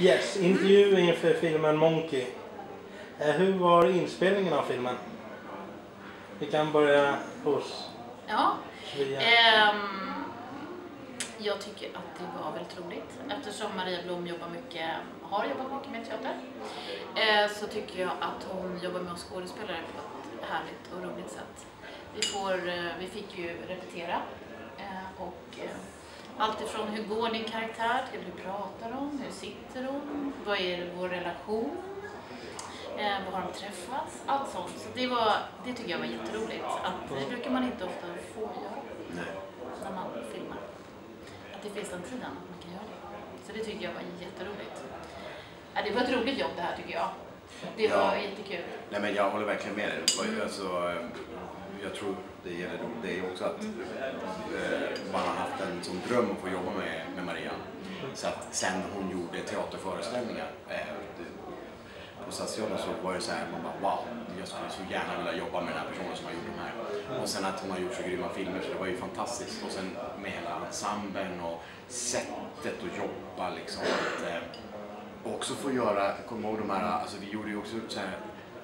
Yes, intervju inför filmen Monkey. Eh, hur var inspelningen av filmen? Vi kan börja hos Ja, ehm, jag tycker att det var väldigt roligt eftersom Maria Blom jobbar mycket, har jobbat mycket med teater. Eh, så tycker jag att hon jobbar med oss skådespelare på ett härligt och roligt sätt. Vi, får, eh, vi fick ju repetera och eh, allt ifrån hur går din karaktär till hur pratar hon, hur sitter hon, vad är vår relation, eh, var har de träffats, allt sånt. Så det, var, det tycker jag var jätteroligt. Att, det brukar man inte ofta få göra Nej. när man filmar. Att det finns den tiden man kan göra det. Så det tycker jag var jätteroligt. Ja, det var ett roligt jobb det här tycker jag. Det var Ja. jättekul. Nej men jag håller verkligen med dig. Det var ju Alltså, eh, jag tror det gäller nog dig också att eh, man har haft en sån dröm att få jobba med, med Maria. Så att sen hon gjorde teaterföreställningar eh, det- på Stadsteatern så var det så här, man bara wow, jag skulle så gärna vilja jobba med den här personen som har gjort de här. Och sen att hon har gjort så grymma filmer så det var ju fantastiskt. Och sen med hela ensemblen och sättet att jobba liksom. Att, eh, också få göra, kom ihåg de här, alltså vi gjorde ju också så här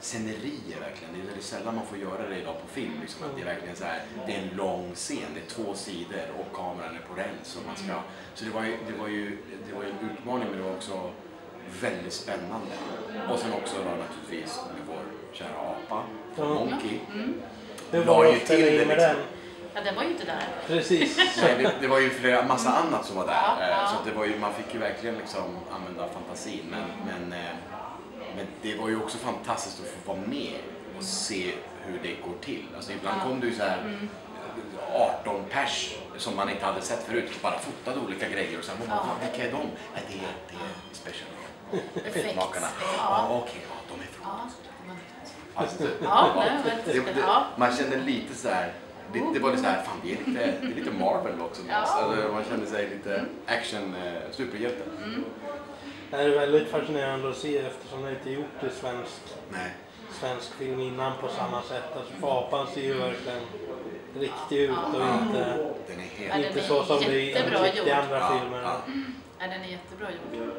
scenerier verkligen. Det är väldigt sällan man får göra det idag på film. Liksom, att det är verkligen så här, det är en lång scen, det är två sidor och kameran är på räls. Och man ska, så det var, ju, det, var ju, det var ju en utmaning men det var också väldigt spännande. Och sen också då naturligtvis med vår kära apa, Ja. Monkey. Hur la var det ju till det, med liksom. den? Ja, den var ju inte där. Precis. Nej, det, det var ju flera, massa annat som var där. Ja, eh, ja. Så att det var ju, man fick ju verkligen liksom använda fantasin. Men, men, eh, men det var ju också fantastiskt att få vara med och se hur det går till. Alltså ibland kom det ju så här 18 pers som man inte hade sett förut. Bara fotade olika grejer och sen man bara, Ja. vilka är de? Nej, det är, det är special Effekt. makarna. Ja. Okej, ja, de är från... Ja, det var. Alltså, Ja, det, det- det, man kände lite så här, det, det var lite så här, fan vi är lite, det är lite Marvel också. Ja. Alltså, man kände sig lite action eh, superhjälte. Det är väldigt fascinerande att se eftersom det inte gjort i svensk, Nej. svensk film innan på samma sätt. Alltså för apan ser ju verkligen riktig ut och inte, Den är Ja, inte är så som det är i andra Ja, filmer. ja. Ja, den är jättebra gjord.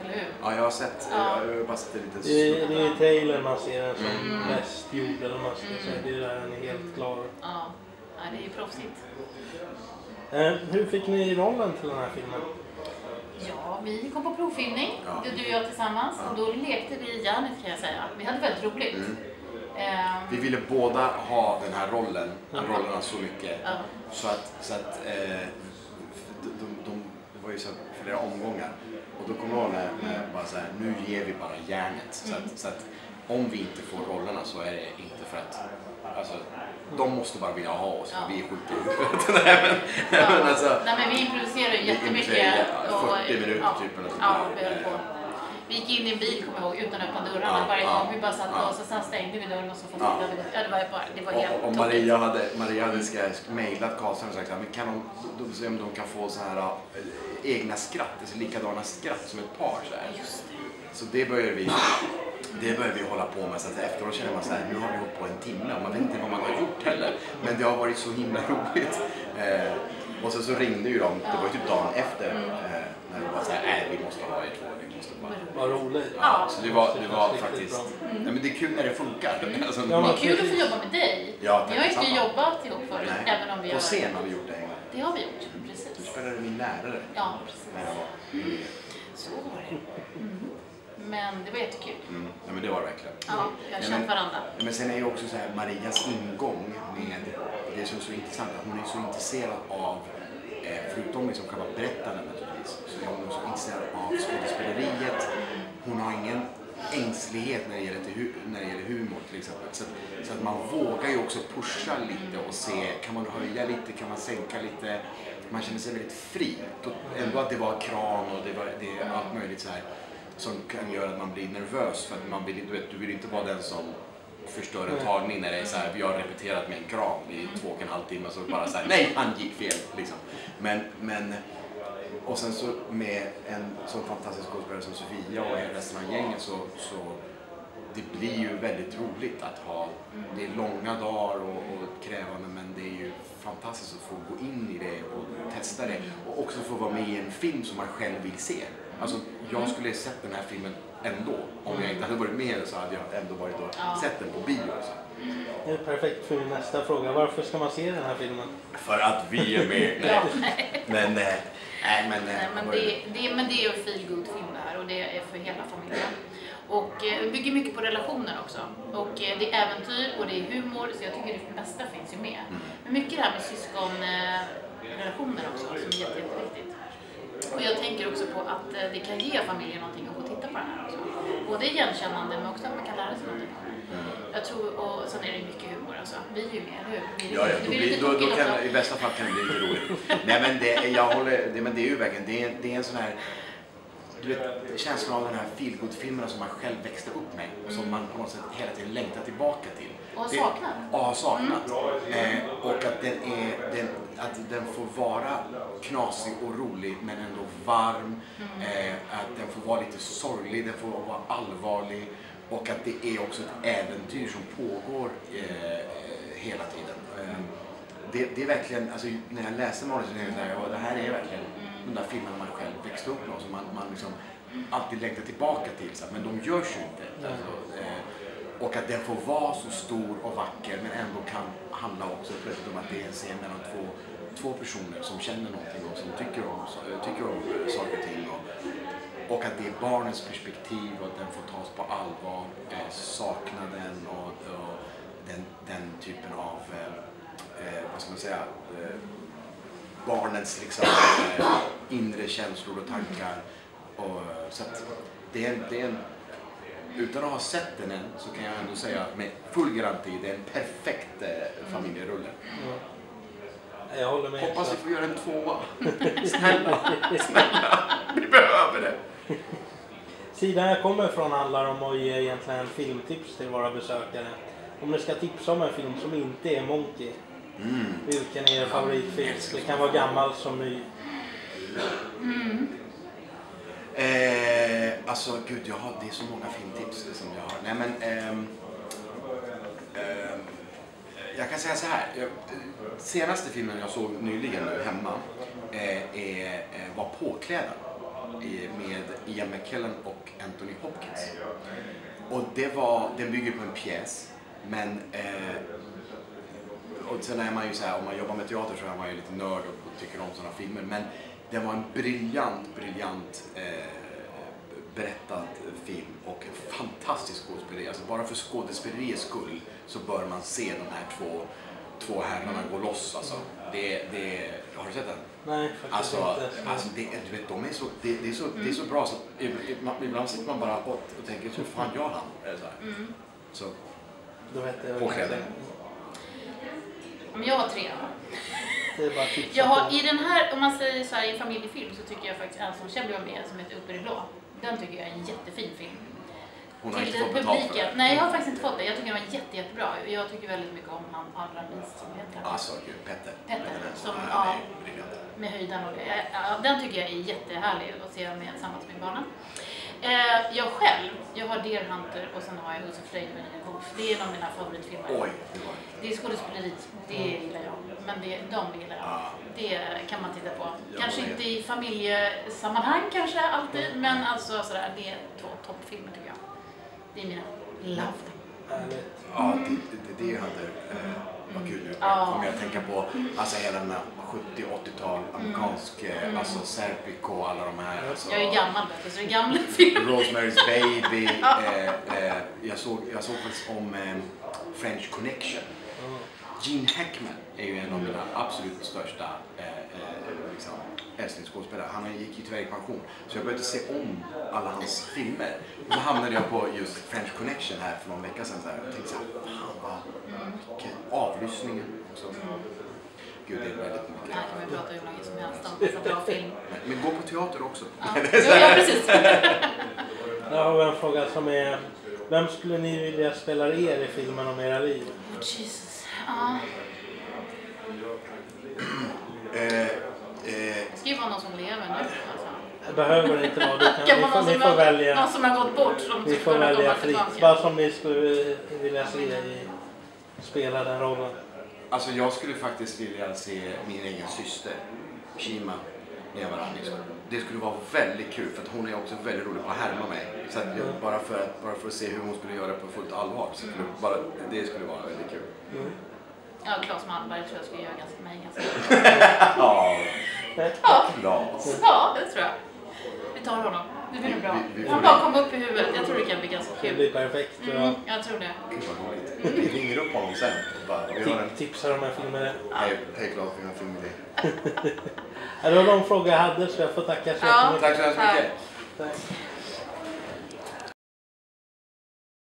Eller hur? Ja, jag har sett, Ja. jag har bara sett en liten Det är, det är trailern man ser den som Mm. bäst gjord eller man ska säga. Det är där den är helt klar. Ja, ja det är ju proffsigt. Eh, hur fick ni rollen till den här filmen? Ja, vi kom på provfilmning, Ja. du och jag tillsammans. Och då lekte vi i järnet kan jag säga. Vi hade väldigt roligt. Mm. Ehm, Vi ville båda ha den här rollen, rollerna så mycket. Ja. Så att, så att eh, de, de, de, det var ju så flera omgångar. Och då kommer jag ihåg när, när bara så här, nu ger vi bara järnet. Så att, så att om vi inte får rollerna så är det inte för att, alltså, de måste bara vilja ha oss Ja. vi är sjuka i huvudet. Nej, men, ja. men alltså, Nej men vi improviserade ju Vi jättemycket. ja, och- 40 minuter ja, typ eller Ja, där. vi höll på. Vi gick in i en bil kommer jag ihåg utan att öppna dörrarna Ja, varje ja, gång. Vi bara satte ja. oss och sen stängde vi dörren och så fast Ja. ja. ja, det var bara, det var helt Och, och. Maria hade, Maria hade ska, mejlat Karlsson och sagt så här, men kan de, de, se om de kan få så här äh, egna skratt, alltså likadana skratt som ett par så här. Just det. Så det började vi, det började vi hålla på med så att efteråt känner man så här, nu har vi hållit på en timme och man vet inte vad man har gjort heller. Men det har varit så himla roligt. Eh, och så, så ringde ju de, det var ju typ dagen efter, eh, när det var så här, nej vi måste ha er två, vi måste bara Vad roligt. Ja, så det var, det var faktiskt... Nej, men det är kul när det funkar. Alltså, Ja, Det är kul att få jobba med dig. Ja, vi har ju inte jobbat ihop förut, Nej. även om vi På har... scen har vi gjort det en gång. Det har vi gjort, Du precis. spelade min lärare Ja, precis. när jag var yngre. Så var det. Mm. Men det var jättekul. Mm. Ja, men det var det verkligen. Ja, vi har känt men- varandra. Men sen är ju också så här Marias ingång med det som är så intressant, att hon är så intresserad av, eh, förutom liksom själva berättandet naturligtvis, så är hon så intresserad av skådespeleriet. Hon har ingen ängslighet när det gäller, till när det gäller humor till exempel. Så, så att man vågar ju också pusha lite och se, kan man höja lite, kan man sänka lite? Man känner sig väldigt fri. Då- Ändå att det var kran och det, var, det är allt möjligt så här som kan göra att man blir nervös för att man vill, du, vet, du vill inte vara den som förstör en tagning när det är så här, vi har repeterat med en kram i två och en halv timme så bara så här, nej han gick fel liksom. Men, men och sen så med en sån fantastisk skådespelare som Sofia och resten av gänget så, så det blir ju väldigt roligt att ha, det är långa dagar och, och krävande men det är ju fantastiskt att få gå in i det och testa det och också få vara med i en film som man själv vill se. Alltså, jag skulle ha sett den här filmen ändå. Om jag inte hade varit med så hade jag ändå varit och Ja. sett den på bio. Så. Det är perfekt för min nästa fråga. Varför ska man se den här filmen? För att vi är med. Ja. Men, eh, nej men... eh, Nej, men, det, det, men det är en feel good film det här och det är för hela familjen. Och eh, bygger mycket på relationer också. Och eh, det är äventyr och det är humor så jag tycker det mesta finns ju med. Men mycket det här med syskonrelationer också som är jätte, jätteviktigt. Och jag tänker också på att eh, det kan ge familjen någonting att få titta på den här också. Både igenkännande men också att man kan lära sig någonting. Jag tror, och sen är det mycket humor alltså. Vi är ju med, hur? Ja, ja, då blir då, då kan. I bästa fall kan det bli lite roligt. Nej men det, jag håller, det, men det är ju verkligen, det det är en sån här du vet, känslan av den här feelgood-filmerna som man själv växte upp med. Som man på något sätt hela tiden längtar tillbaka till. Mm. Och Det- saknar. Ja, har saknat. Eh, och att den, är, den, att den får vara knasig och rolig men ändå varm. Mm. Eh, att den får vara lite sorglig, den får vara allvarlig. Och att det är också ett äventyr som pågår eh, hela tiden. Eh, det, det är verkligen, alltså, när jag läste manuset det här är verkligen de där filmerna man växte upp med och som man, man liksom alltid längtar tillbaka till. Så, men de görs ju inte. Alltså, eh, och att den får vara så stor och vacker men ändå kan handla också plötsligt om att det är en scen mellan två, två personer som känner någonting och som tycker om, eh, tycker om saker och ting. Och, och att det är barnens perspektiv och att den får tas på allvar. Eh, saknaden och, och den, den typen av, eh, eh, vad ska man säga, eh, barnens liksom, eh, inre känslor och tankar. Och, eh, så det är, det är en, utan att ha sett den än så kan jag ändå säga med full garanti det är en perfekt eh, familjerulle. Ja. Jag håller med. Hoppas vi får göra en tvåa. Snälla, snälla, vi behöver det. Sidan jag kommer ifrån handlar om att ge egentligen filmtips till våra besökare. Om ni ska tipsa om en film som inte är Monkey, Mm. vilken är er favoritfilm? Det kan vara gammal som ny. Eh, alltså gud, jag har, det är så många filmtips som jag har. Nej men, ehm, ehm, jag kan säga så här. Jag, senaste filmen jag såg nyligen nu hemma eh, är, eh, var Påklädda i- med Ian McKellen och Anthony Hopkins. Och det var, den bygger på en pjäs, men eh, och sen är man ju så här, om man jobbar med teater så är man ju lite nörd och tycker om sådana filmer. Men den var en briljant, briljant eh, berättad film och en fantastisk skådespeleri. Alltså bara för skådespeleriets skull så bör man se de här två, två herrarna gå loss. Alltså. Det, det, har du sett den? Nej, faktiskt Alltså, inte. alltså det, du vet, de är så, det, det, är så, det är så bra så ibland sitter man bara och, och tänker hur fan gör han? Så, här. så Då vet jag Påklädda. Men jag har tre. Jag har. I den här, om man säger så här, i en familjefilm så tycker jag faktiskt en som Kjell var med som heter Uppe i det blå. Den tycker jag är en jättefin film. hon har Till inte fått betalt för publiken. det. Nej, jag har faktiskt inte fått det. Jag tycker den var jätte, jättebra. Jag tycker väldigt mycket om han allra minst som heter. Alltså gud, Petter. Petter, som- ja. med höjden och det. Ja, den tycker jag är jättehärlig att se med, tillsammans med barnen. Eh, jag själv, jag har Deer Hunter och sen har jag Afraid of Woolf. Det är en av mina favoritfilmer. Oj, det var Det är skådespeleri, det gillar jag. Men det, de gillar jag. Ja. Det kan man titta på. Jag kanske inte i familjesammanhang kanske alltid, men alltså sådär, det är två toppfilmer tycker jag. Det är mina love. Härligt. Ja, det, det, det hade... Eh, vad gud, nu Ja. kommer jag att tänka på alltså hela den här 70-80-tal, amerikansk, eh, alltså Serpico och alla de här. Alltså, Jag är gammal vet du, så det är gamla filmer. Rosemary's Baby. Eh, eh, jag, såg, jag såg faktiskt om eh, French Connection. Gene Hackman är ju en av mina absolut största eh, eh, liksom, älsklingsskådespelare. Han gick ju tyvärr i pension. Så jag började se om alla hans filmer. Och så hamnade jag på just French Connection här för någon vecka sedan. Så här, och tänkte så här, fan vad vilken avlyssningen också. Gud, det är väldigt Det mycket. här kan vi prata hur länge som helst om. Bra film. Men, men gå på teater också. Ja, ja, precis. Där har vi en fråga som är Vem skulle ni vilja spela er i filmen om era liv? Jesus. Ja. Eh, eh, Det ska ju vara någon som lever nu. Alltså. Det behöver inte vara. Du Det kan, kan ni, får, någon ni som, får välja. någon som har gått bort som Ni får välja fritt. Vad som ni skulle vilja se i spela den rollen. Alltså jag skulle faktiskt vilja se min egen syster, Shima Niavaranis, det skulle vara väldigt kul för att hon är också väldigt rolig på att härma mig. Så att jag, bara, för att, bara för att se hur hon skulle göra på fullt allvar. Så skulle, bara, det skulle vara väldigt kul. Mm. Ja, Claes Malmberg tror jag skulle göra ganska, mig ganska Ja, Ja, Klas. ja, det tror jag. Tar honom. Det blir nog bra. Vi- vi Han bara det. komma upp i huvudet. Jag tror det kan bli ganska Det kul. blir perfekt tror jag. Mm, jag tror det. Gud vad roligt. Vi ringer upp honom sen. Bara, vi har en... Tip- Tipsar om en film med det. Hej, hej Klas, vi har en film med dig. Ja, Det var de frågor jag hade så jag får tacka så Ja. jättemycket. Tack så hemskt mycket. Tack.